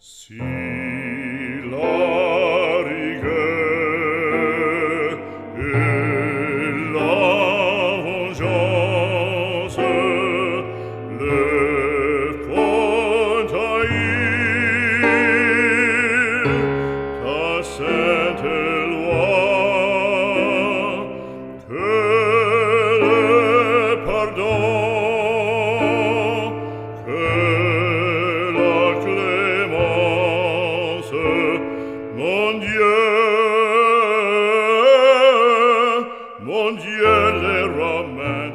See. Mon Dieu, mon Dieu, les Romains.